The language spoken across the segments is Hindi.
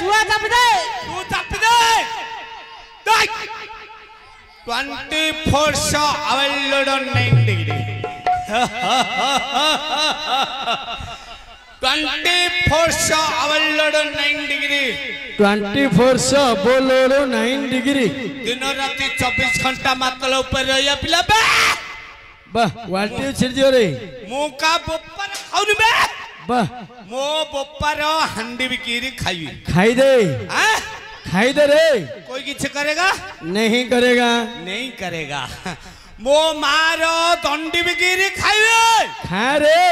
चूहा तप दे तू तप दे देख 24 सौ अवेलोडन 9 डिग्री 24 सौ अवेलोडन 9 डिग्री 24 बोलो बोलोडो 9 डिग्री दिन रात 24 घंटा मातल ऊपर रहिया पिला बे बा वाटियो छिड़ दियो रे मुका बोपर खाउनी बे बा मो बोपर हंडी बिकीरी खाई खाई दे आ? खाई दे रे कोई किछ करेगा नहीं करेगा नहीं करेगा मो मारो दंडी बिकीरी खाइबे खा रे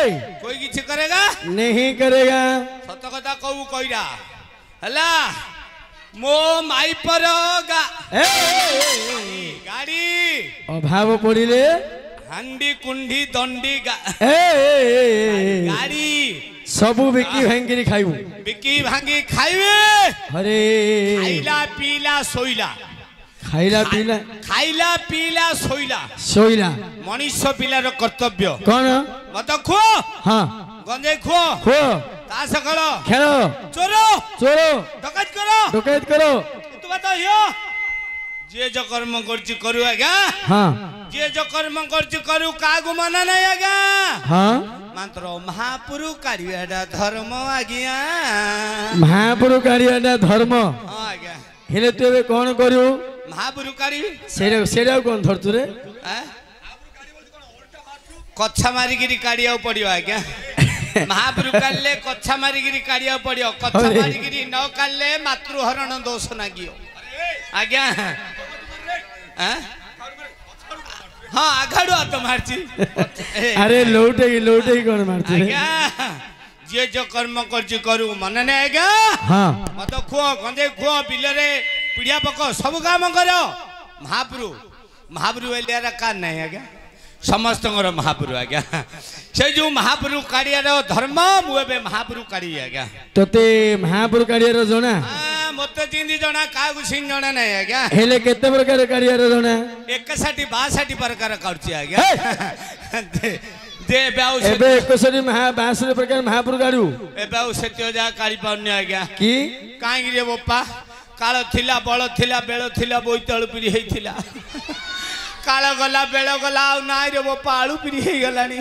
कोई किछ करेगा नहीं करेगा सत कथा कहू कइरा हला ମୋ ମାଇପର ଗାଡ଼ି ଅଭାବ ପଡ଼ିଲେ ହାଣ୍ଡି କୁଣ୍ଢି ଦଣ୍ଡି ଗାଡ଼ି ସବୁ ବିକି ଭାଙ୍ଗିକି ଖାଇବୁ ବିକି ଭାଙ୍ଗି ଖାଇବେ ହରେ ଖାଇଲା ପିଇଲା ଶୋଇଲା ଖାଇଲା ପିଇଲା ଖାଇଲା ପିଇଲା ଶୋଇଲା ଶୋଇଲା ମଣିଷ ପିଲାର କର୍ତ୍ତବ୍ୟ କଣ ମଦ ଖୁଅ ହଁ ଗଞ୍ଜେଇ ଖୁଅ ଖୁଅ ତା ସକାଳ ଖେଳ ଚୋର ଚୋର ଡକାୟତ କର ଡକାୟତ କର ତୁମେ ତ ହିଅ जे जो कर्म करछु करू आज्ञा हां जे जो कर्म करछु करू कागु मना नाही आज्ञा हां मात्र महापुरु काढियाडा धर्म आज्ञा महापुरु काढियाडा धर्म हां आज्ञा हेले तू एबे कोन करू महापुरु काढी सेरा सेरा कोन धरतु रे हाँ? कच्छा मारिकिरी काढिया पडियो आज्ञा महापुरु काढले कच्छा मारिकिरी काढिया पडियो कच्छा मारिकिरी न काढले मातृहरण दोष नागियो ଆଜ୍ଞା ହଁ ଆଘାଡୁ ହାତ ମାରିଛି ଆରେ ଲଉଟେଇ ଲଉଟେଇ କଣ ମାରିଛି ଆଜ୍ଞା ଯିଏ ଯୋଉ କର୍ମ କରୁଛି କରୁ ମନେ ନାହିଁ ଆଜ୍ଞା ମଦ ଖୁଅ ଗଞ୍ଜେଇ ଖୁଅ ବିଲରେ ପିଡ଼ିଆ ପକ ସବୁ କାମ କର ମହାପ୍ରଭୁ ମହାପ୍ରଭୁ ଏଲିଆର କାର ନାହିଁ ଆଜ୍ଞା ସମସ୍ତଙ୍କର ମହାପ୍ରଭୁ ଆଜ୍ଞା ସେ ଯୋଉ ମହାପ୍ରଭୁ କାଳିଆର ଧର୍ମ ମୁଁ ଏବେ ମହାପ୍ରଭୁ କାଢି ଆଜ୍ଞା ତତେ ମହାପ୍ରଭୁ କାଳିଆର ଜଣା ಮೊತ್ತ ತಿಂದಿ ಜೋಣ ಕಾಗು ಸಿಂಗ್ ಜೋಣನೇ ಆಗ ಹೇಲೆ ಕೆತ್ತೆ ಪ್ರಕಾರ ಕರಿಯರ ಜೋಣ ಎಕ್ಕಸಾಟಿ ಬಾಸಾಟಿ ಪ್ರಕಾರ ಕರ್ಚಿ ಆಗ दे ब्याव से एबे एकसरी महा बासरे प्रकार महापुर गाडू ए ब्याव सत्य जा काली पाउनी आज्ञा की काई रे बप्पा काल थिला बळ थिला बेळ थिला बोईतळ पिरी हेथिला काल गला बेळ गला आउ रे बप्पा आळू पिरी हे गलानी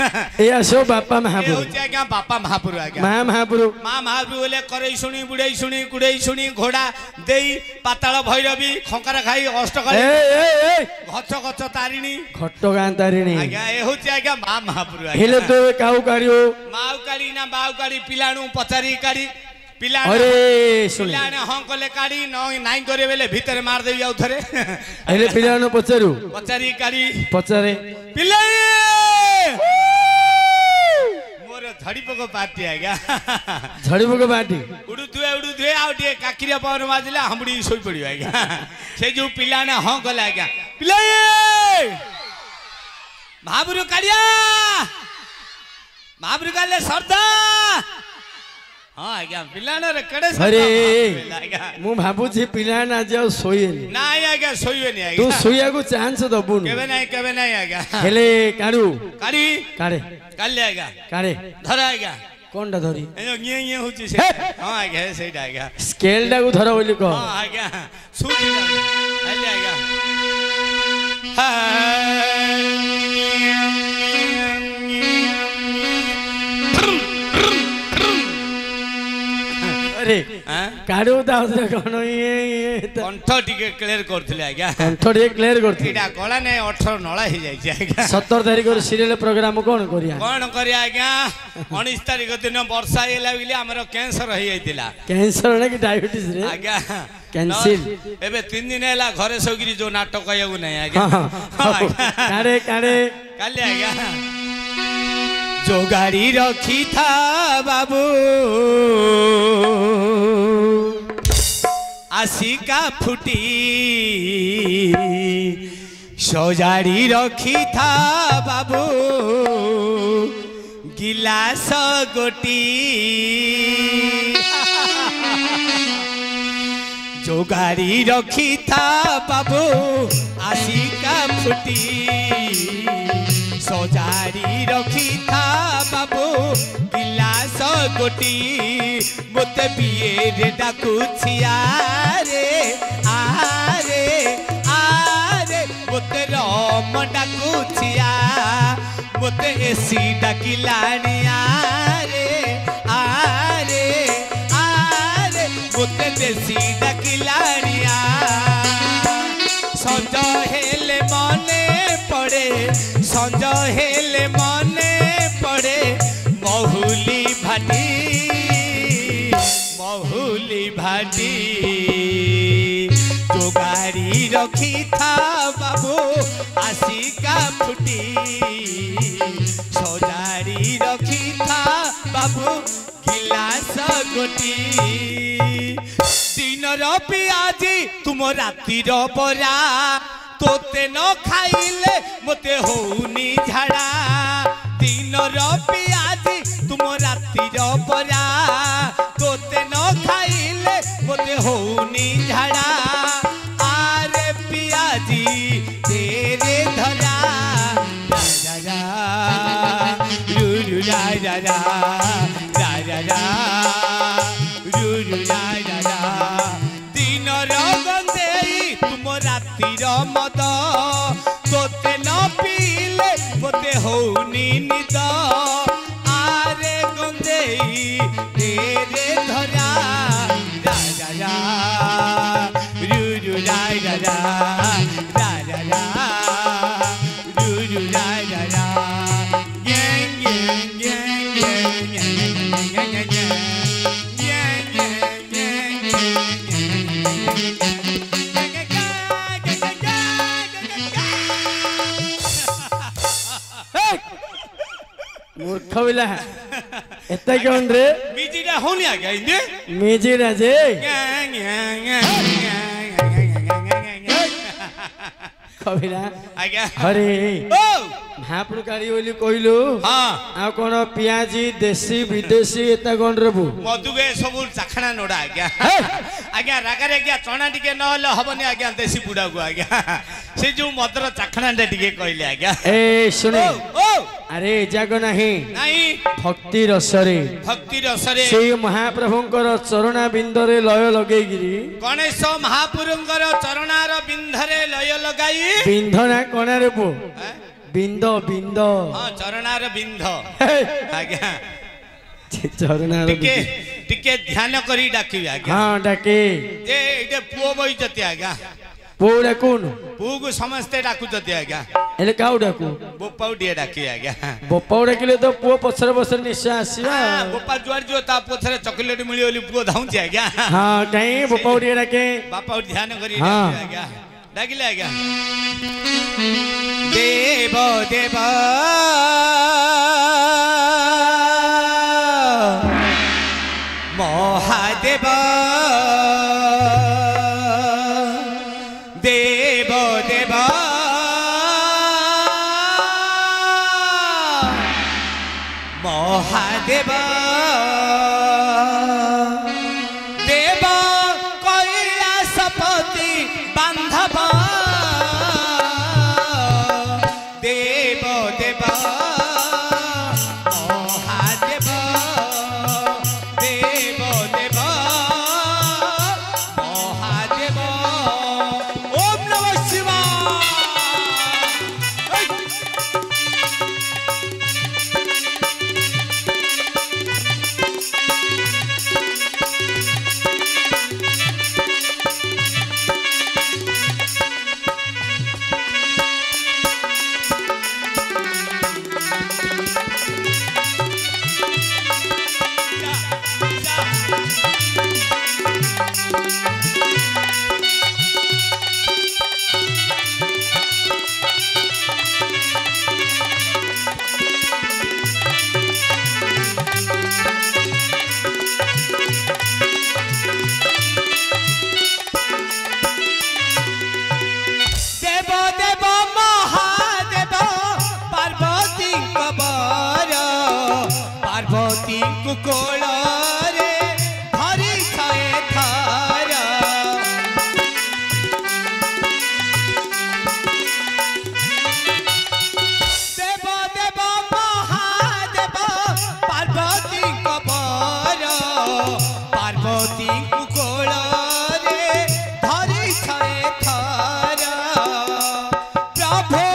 ଏଇଆ ସବୁ ବାପା ମହାପୁରୁ ହେଉଛି ଆଜ୍ଞା ବାପା ମହାପୁରୁ ଆଜ୍ଞା ମା ମହାପୁରୁ ମା ମହାପୁରୁ ହେଲେ କରେଇ ଶୁଣି ବୁଡ଼େଇ ଶୁଣି କୁଡ଼େଇ ଶୁଣି ଘୋଡ଼ା ଦେଇ ପାତାଳ ଭୈରବୀ ଖଙ୍କର ଖାଇ ଅଷ୍ଟ କରେ ଘଛ ଗଛ ତାରିଣୀ ଘଟଗାଁ ତାରିଣୀ ଆଜ୍ଞା ଏ ହେଉଛି ଆଜ୍ଞା ମା ମହାପୁରୁ ହେଲେ ତୁ କାଉ କାଢ଼ି ମାଉ କାଢ଼ି ନା ମାଉ କାଢ଼ି ପିଲାଣୁ ପଚାରି କାଢ଼ି ପିଲାମାନେ ହଁ କଲେ କାଢି ନାଇଁ କରିବେ ବେଲେ ଭିତରେ ମାରିଦେବି ଆଉ ଥରେ ହେଲେ ପିଲାମାନେ ପଚାରୁ ପଚାରି କାଢି ପଚାରେ ପିଲା ಪೋಕ ಪಾರ್ಟಿ ಆಗ ಝಡಿ ಪೋಕ ಪಾರ್ಟಿ ಉಡುತ್ತುವೆ ಉಡುತ್ತುವೆ ಆವು ಟಿಕೆ ಕಾಕಿರಿಯ ಪವನ ಮಾಜಿಲೆ ಹಂಬುಡಿ ಸೋಯಿ ಪಡಿವ ಆಗ ಸೆ ಜೋ ಪಿಲಾನೆ ಹಂ ಕಲ ಆಗ ಪಿಲಾಯ ಮಹಾಬುರು ಕಾಡಿಯಾ ಮಹಾಬುರು ಕಾಡಲೆ ಸರ್ದಾರ್ હા આગ્યા પિલાના કડે અરે હું બાપુજી પિલાના જાવ સોયે ના આગ્યા સોયે નહીં તું સોયાગુ ચાન્સ દબુન કેવે નહીં કેવે નહીં આગ્યા હેલે કાડુ કાડી કાડે કાલે આગ્યા કાડે ધરા આગ્યા কোনটা ধরি গিয়ে গিয়ে হচ্ছে হ্যাঁ আগে সেইটা আগে স্কেলটা ধরো বলি কো আগে সুদ আগে হ্যাঁ ଥିଲେ କାଢୁ ତାଉଥିଲେ କ'ଣ ଇଏ ଇଏ କଣ୍ଠ ଟିକେ କ୍ଲିୟର କରୁଥିଲେ ଆଜ୍ଞା କଣ୍ଠ ଟିକେ କ୍ଲିୟର କରିଥିଲେ ଏଇଟା ଗଳା ନାଇଁ ଅଠର ନଳା ହେଇଯାଇଛି ଆଜ୍ଞା ସତର ତାରିଖରୁ ସିରିଏଲ ପ୍ରୋଗ୍ରାମ କ'ଣ କରିବା କ'ଣ କରିବା ଆଜ୍ଞା ଉଣେଇଶ ତାରିଖ ଦିନ ବର୍ଷା ହେଇଗଲା ବୋଲି ଆମର କ୍ୟାନ୍ସର ହେଇଯାଇଥିଲା କ୍ୟାନ୍ସର ନା କି ଡାଇବେଟିସ ଆଜ୍ଞା କ୍ୟାନସେଲ ଏବେ ତିନି ଦିନ ହେଲା ଘରେ ଶୋଇକିରି ଯୋଉ ନାଟକ କହିବାକୁ ନାହିଁ ଆଜ୍ଞା କାଳେ କାଳେ କାଲି ଆଜ୍ଞା যোগাড়ি রখিথা বাবু আশিকা ফুটি সজাড়ি রখিথা বাবু গিলাস গোটি যোগাড়ি রখিথা বাবু আশিকা ফুটি সজাড়ি রখিথা বাবু গিলাস গোটি মতো বিয়ের ডাকুছি আরে আরে আরে মতো রম ডাকুছি মতো এসি ডাকিলানি আরে আরে আরে মতো দেশি ডাকিলানি সঞ্জ হেলে মনে পড়ে সঞ্জ হেলে মনে দেখা বাবু আসিকা ফুটি সজারি রখিথা বাবু গিলাস গোটি দিনর পিয়াজি তুম রাতির বরা তোতে ন খাইলে মতে হৌনি ঝাড়া দিনর পিয়াজি তুম রাতির বরা ಮೂರ್ಖವಿಲ್ಲ ಎತ್ತಕ್ಕೆ ಅಂದ್ರೆ ಮೀಜಿಡ ಹೌನ್ಯಾಗ ಹಿಂದೆ ಮೀಜಿಡ ಜೇ ಕವಿಲ ಹರಿ ಓ হ্যাঁ প্রকারি বলি কইলু হ্যাঁ আর কোন পিয়াজি দেশি বিদেশি এটা কোন রবু মধুকে সবু চাখনা নোড়া আজ্ঞা আজ্ঞা রাগারে আজ্ঞা চণা টিকে নহলে হবনি আজ্ঞা দেশি বুড়াকু আজ্ঞা সে যে মদর চাখনাটা টিকে কইলে আজ্ঞা এ শুনে ও আরে জাগ নাহি নাহি ভক্তি রসরে ভক্তি রসরে সেই মহাপ্রভুঙ্কর চরণা বিন্দরে লয় লগেইগিরি গণেশ মহাপ্রভুঙ্কর চরণার বিন্ধরে লয় লগাই বিন্ধনা কণারে পু হ্যাঁ ବିନ୍ଦ ବିନ୍ଦ ହଁ ଚରଣାର ବିନ୍ଧ ଆଜ୍ଞା ଚରଣାର ଟିକେ ଟିକେ ଧ୍ୟାନ କରି ଡାକିବି ଆଜ୍ଞା ହଁ ଡାକେ ଯେ ଏଇଟା ପୁଅ ବଇଛନ୍ତି ଆଜ୍ଞା ପୁଅ ଡାକୁନ ପୁଅକୁ ସମସ୍ତେ ଡାକୁଛନ୍ତି ଆଜ୍ଞା ହେଲେ କାଉ ଡାକୁ ବୋପାକୁ ଟିକେ ଡାକିବି ଆଜ୍ଞା ବୋପାକୁ ଡାକିଲେ ତ ପୁଅ ପଛରେ ପଛରେ ନିଶ୍ଚୟ ଆସିବା ବୋପା ଯୁଆଡ଼େ ଯିବ ତା ପଛରେ ଚକୋଲେଟ୍ ମିଳିବ ବୋଲି ପୁଅ ଧାଉଁଛି ଆଜ୍ଞା ହଁ କାହିଁ ବୋପାକୁ ଟିକେ ଡାକେ ବାପାକୁ ଧ୍ୟାନ କରି ଆଜ୍ଞା दाखिले आज्ञा गया देव देवा साथ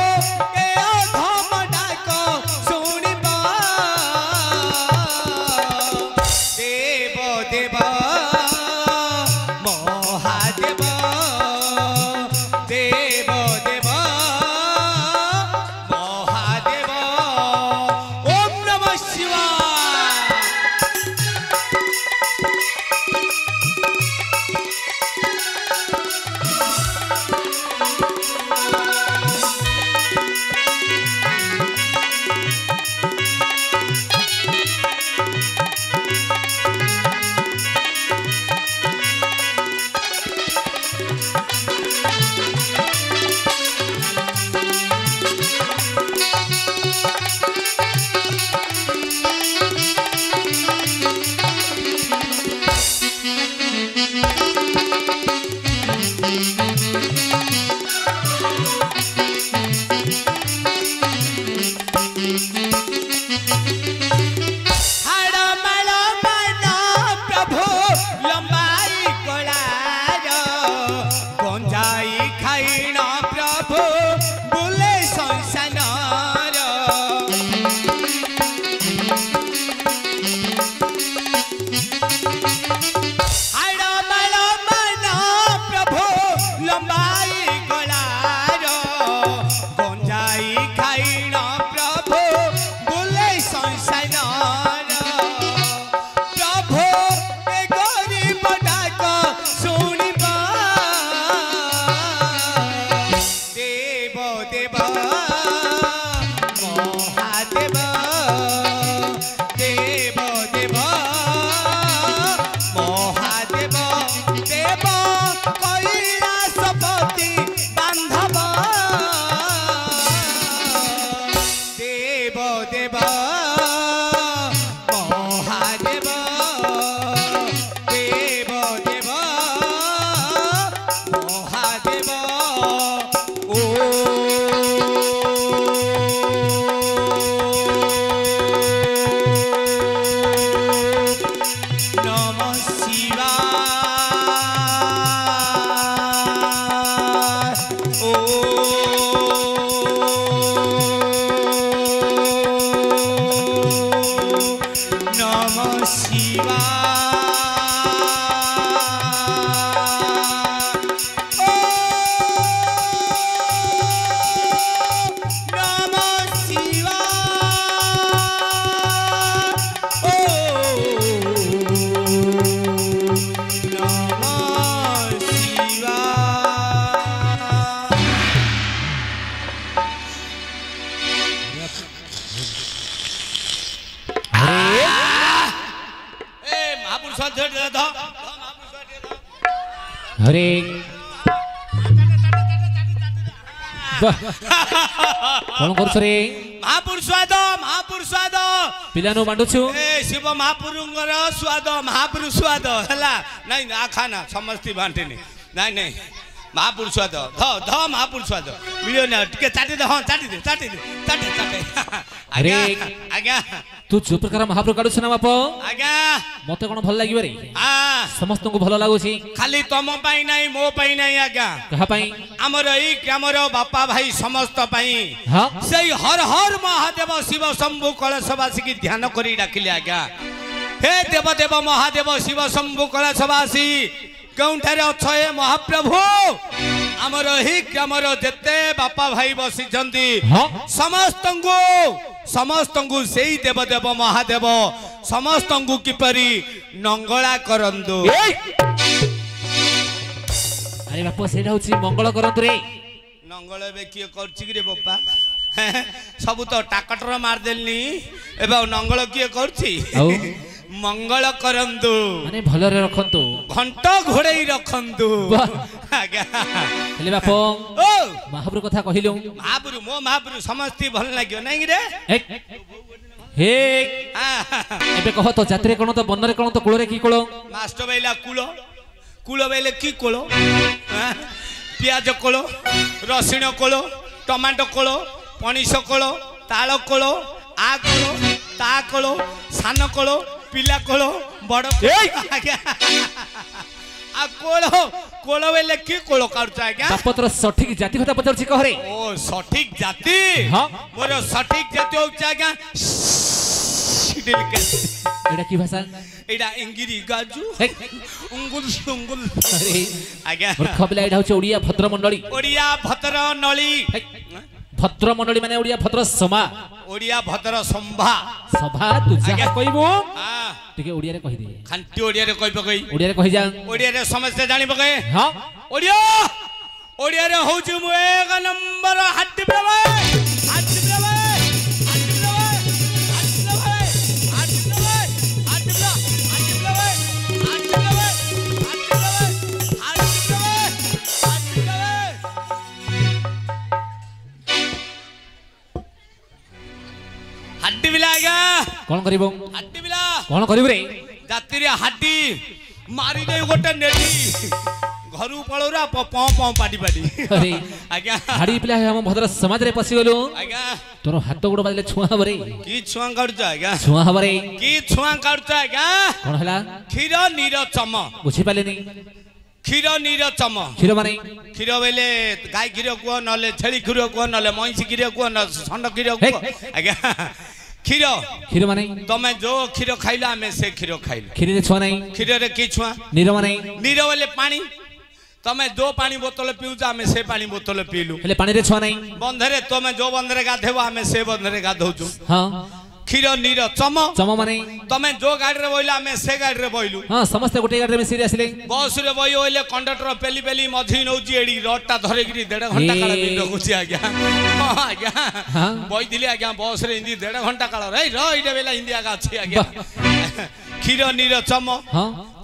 કોણ કરશો રે મહાપુર સ્વાદ મહાપુર સ્વાદ પિલાનું બાંધું છું એ શિવ મહાપુરુષ સ્વાદ મહાપુરુષ સ્વાદ હેલા નહીં આ ખાના સમજતી બાંધીની નહીં નહીં মহাপুর ছুয়া দ ধ ধ মহাপুর ছুয়া দ মিলিও না টিকে চাটি দে হ্যাঁ চাটি দে চাটি দে চাটি চাটি আরে আজ্ঞা তু যে প্রকার মহাপুর কাটুছ না বাপ আজ্ঞা মতে কোন ভাল লাগিব রে সমস্ত ভাল লাগুছি খালি তম পাই নাই মো পাই নাই আজ্ঞা কাহা পাই আমার এই গ্রামর বাপা ভাই সমস্ত পাই সেই হর হর মহাদেব শিব শম্ভু কলসবাসী কি ধ্যান করি ডাকিলে আজ্ঞা হে দেবদেব মহাদেব শিব শম্ভু কলসবাসী କେଉଁଠାରେ ଅଛ ଏ ମହାପ୍ରଭୁ ଆମର ଏହି ଗ୍ରାମର ଯେତେ ବାପା ଭାଇ ବସିଛନ୍ତି ସମସ୍ତଙ୍କୁ ସମସ୍ତଙ୍କୁ ସେଇ ଦେବଦେବ ମହାଦେବ ସମସ୍ତଙ୍କୁ କିପରି ନଙ୍ଗଳା କରନ୍ତୁ ବାପା ସେଇଟା ହଉଛି ମଙ୍ଗଳ କରନ୍ତୁ ରେ ନଙ୍ଗଳ ଏବେ କିଏ କରୁଛି କି ରେ ବାପା ସବୁ ତ ଟାକଟର ମାରିଦେଲିନି ଏବେ ଆଉ ନଙ୍ଗଳ କିଏ କରୁଛି मंगल करंतु माने भलर रखंतु घंट घोड़ेई रखंतु आज्ञा हेले ओ महाप्रभु कथा कहिलु महाप्रभु मो महाप्रभु समस्ती भल लागियो नै रे हे एबे कहो तो जात्रे कोन तो बनरे कोन तो कुळरे की कुळ मास्टर बैला कुळ कुळ बैले की कुळ पियाज कोळ रसिण कोळ टमाटो कोळ पणिस कोळ ताळ कोळ आ कोळ ता कोळ सान कोळ ପିଲା କୋଳ ବଡ଼ ଆଜ୍ଞା ଆଉ କୋଳ କୋଳ ବେଲେ କି କୋଳ କାଢୁଛ ଆଜ୍ଞା ବାପତ୍ର ସଠିକ ଜାତି କଥା ପଚାରୁଛି କହରେ ଓ ସଠିକ ଜାତି ମୋର ସଠିକ ଜାତି ହଉଛି ଆଜ୍ଞା এটা কি ভাষা এটা ইংগিরি গাজু উঙ্গুল উঙ্গুল আরে আজ্ঞা মূর্খ পিলা এটা হচ্ছে ওড়িয়া ভদ্র মণ্ডলী ওড়িয়া ভদ্র নলী ভদ্র মন্ডলী মানে ওড়িয়া ভদ্র সমা ওড়িয়া ভদ্র সম্ভা সভা তুজা কইব টিকে ওড়িয়ারে কই দে খান্তি ওড়িয়ারে কইব কই ওড়িয়ারে কই যা ওড়িয়ারে সমস্ত জানিব কই হ্যাঁ ওড়িয়া ওড়িয়ারে হউছি মু এক নম্বর হাতি প্রবাহ कौन करिब हाटी बिला कौन करिब रे जातिरिया हाटी मारी दे गोटे नेडी घरू पळोरा पौ पौ पाटी पाटी अरे आज्ञा हाडी पिला हम भद्र समाज रे पसि गलो आज्ञा तोर हात गोड़ बाजले छुआ हबरे की छुआ काडुछ आज्ञा छुआ हबरे की छुआ काडुछ आज्ञा कोन हला खीर नीर चम बुझी पाले नी ক্ষীর নির চম ক্ষীর মানে ক্ষীর বেলে গাই ক্ষীর কুহ নলে ছেড়ি ক্ষীর কুহ নলে মহিষী ক্ষীর কুহ নলে ষণ্ড ক্ষীর কুহ আজ্ঞা କ୍ଷୀର କ୍ଷୀର ମାନେ ତମେ ଯୋଉ କ୍ଷୀର ଖାଇଲ ଆମେ ସେ କ୍ଷୀର ଖାଇଲୁ କ୍ଷୀରରେ ଛୁଆ ନାହିଁ କ୍ଷୀରରେ କି ଛୁଆ ନିରବ ନାହିଁ ନିର ବୋଲେ ପାଣି ତମେ ଯୋଉ ପାଣି ବୋତଲ ପିଉଛ ଆମେ ସେ ପାଣି ବୋତଲ ପିଇଲୁ ହେଲେ ପାଣିରେ ଛୁଆ ନାହିଁ ବନ୍ଧରେ ତମେ ଯୋଉ ବନ୍ଧରେ ଗାଧେଇବ ଆମେ ସେ ବନ୍ଧରେ ଗାଧଉଛୁ ହଁ खिर निर चम चम माने तमे जो गाडी रे बोइला मे से गाडी रे बोइलु हां समस्त गुटे गाडी रे सीरियस ले बस रे बोइ ओइले कंडक्टर पेली पेली मधि नउची एडी रडटा धरे गिरि 1.5 घंटा काल बिन रखुची आ गया आ गया हां बोइ दिले आ गया बस रे इंदी 1.5 घंटा काल रे र इडे बेला इंदी आ गा छी आ गया କ୍ଷୀର ନିରଚମ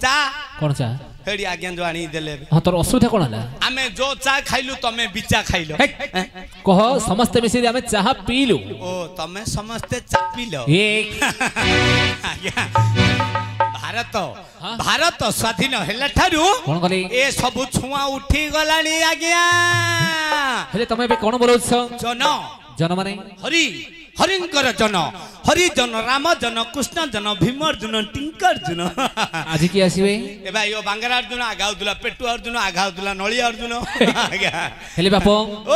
ଚା କ'ଣ ଚା ହେଡ଼ି ଆଜ୍ଞା ଯୋଉ ଆଣିକି ଦେଲେ ହଁ ତୋର ଅସୁବିଧା କ'ଣ ହେଲା ଆମେ ଯୋଉ ଚା ଖାଇଲୁ ତମେ ବିଚା ଖାଇଲ କହ ସମସ୍ତେ ମିଶିକି ଆମେ ଚାହା ପିଇଲୁ ଓ ତମେ ସମସ୍ତେ ଚା ପିଇଲ ଭାରତ ଭାରତ ସ୍ଵାଧୀନ ହେଲା ଠାରୁ କ'ଣ କଲେ ଏ ସବୁ ଛୁଆ ଉଠି ଗଲାଣି ଆଜ୍ଞା ହେଲେ ତମେ ଏବେ କ'ଣ ବୋଲଉଛ ଜନ ଜନ ମାନେ ହରି হরিঙ্কর জন হরিজন রাম জন রামজন কৃষ্ণজন ভীমার্জুন টিঙ্কার্জুন আজি কি আসবে এ ভাই ও বাঙ্গারা অর্জুন আগাউদুলা পেটু অর্জুন আগাউদুলা নলি অর্জুন হেলে বাপ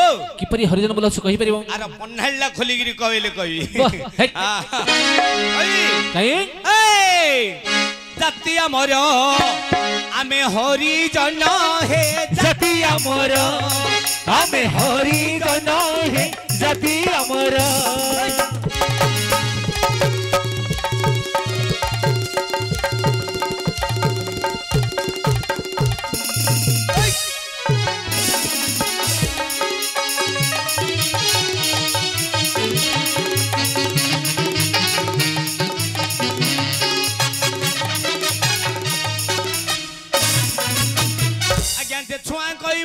ও কিপরি হরিজন বলা ছ পারিব আর পন্নাল্লা খলিগিরি কইলে কই কাই এই জাতি আমার আমি হরিজন হে জাতি আমার আমি হরিজন হে जाती अमर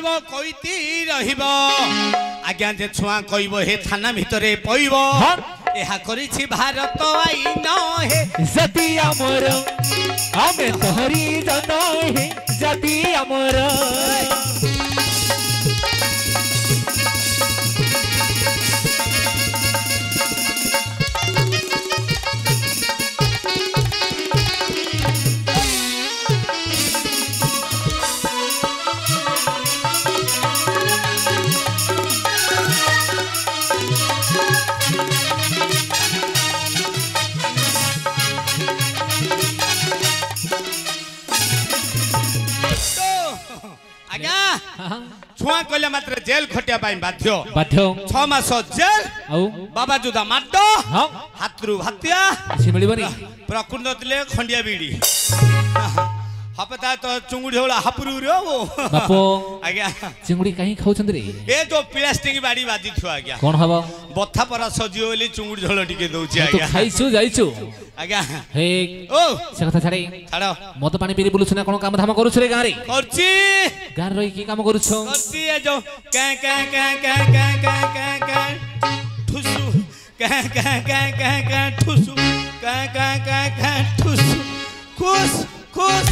କହିବ କଇତି ରହିବ ଆଜ୍ଞା ଯେ ଛୁଆ କହିବ ହେ ଥାନା ଭିତରେ ପଇବ ଏହା କରିଛି ଭାରତ ଆଇନ ହେ ଜାତି ଆମର ଆମେ ତହରି ଜନ ହେ ଜାତି ଆମର ଛୁଆ କହିଲେ ମାତ୍ର ଜେଲ ଖଟିବା ପାଇଁ ବାଧ୍ୟ ବାଧ୍ୟ ଛଅ ମାସ ଜେଲ ଆଉ ବାବା ଯୁଦା ମାଟ ହାତରୁ ଭାତିଆ ମିଳିବନି ପ୍ରକୃତ ଥିଲେ ଖଣ୍ଡିଆ ବିଡ଼ି ହପତା ତ ଚୁଙ୍ଗୁଡି ହଉଳା ହାପୁରୁର ଆଉ ବାପ ଆଜ୍ଞା ଚିଙ୍ଗୁଡି କାହିଁ ଖାଉଛନ୍ତି ରେ ଏ ଯୋ ପ୍ଲାଷ୍ଟିକ ବାଡି ବାଜିଛୁ ଆଜ୍ଞା କଣ ହବ ବଥା ପରା ସଜିବ ବୋଲି ଚୁଙ୍ଗୁଡି ଝୋଳ ଟିକେ ଦଉଛି ଆଜ୍ଞା ଖାଇଛୁ ଯାଇଛୁ ଆଜ୍ଞା ହେ ଓ ସେ କଥା ଛାଡେ ଛାଡ ମଦ ପାଣି ପିରି ବୁଲୁଛୁ ନା କଣ କାମ ଧାମ କରୁଛୁ ରେ ଗାଁରେ କରୁଛି ଗାଁରେ ରହି କି କାମ କରୁଛୁ କରୁଛି ଏ ଯୋ କାଁ କାଁ କାଁ କାଁ କାଁ କାଁ କାଁ କାଁ ଠୁସୁ କାଁ କାଁ କାଁ କାଁ କାଁ ଠୁସୁ କାଁ କାଁ କାଁ କାଁ ଠୁସୁ ଖୁସ୍ ଖୁସ୍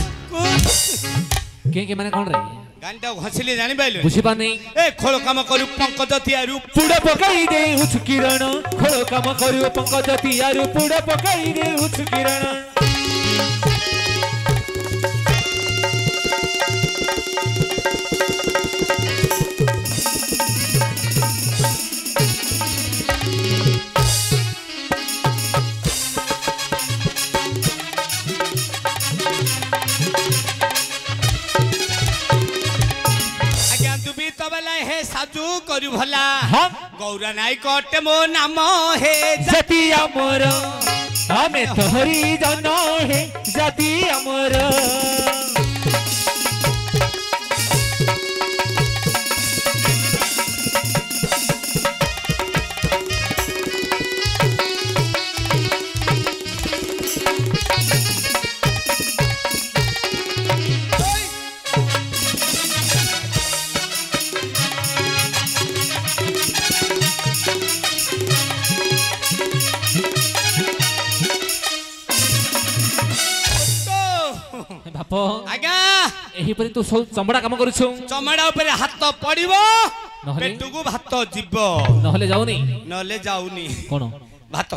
কে কে মানে কোন রে গানটা হসিলে জানি পাইলে বুঝিবা নাই এ খোল কাম করিও পঙ্কজ তিয়ারু পুড় পকাই দে উছকিরণ খোল কাম করিও পঙ্কজ তিয়ারু পুড় পকাই দে উছকিরণ और मो नाम हे जति अमर हमें तोहरी जन हे जति अमर ଉପରେ ତୁ ସବୁ ଚମଡ଼ା କାମ କରୁଛୁ ଚମଡ଼ା ଉପରେ ହାତ ପଡିବ ପେଟକୁ ଭାତ ଯିବ ନହେଲେ ଯାଉନି ନହେଲେ ଯାଉନି କଣ ଭାତ